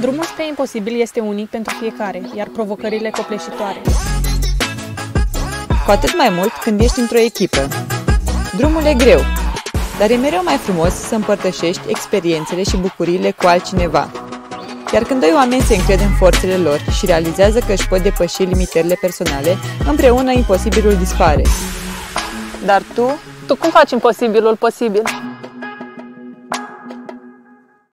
Drumul spre imposibil este unic pentru fiecare, iar provocările copleșitoare. Cu atât mai mult când ești într-o echipă. Drumul e greu, dar e mereu mai frumos să împărtășești experiențele și bucuriile cu altcineva. Iar când doi oameni se încred în forțele lor și realizează că își pot depăși limitările personale, împreună imposibilul dispare. Dar tu? Tu cum faci imposibilul posibil?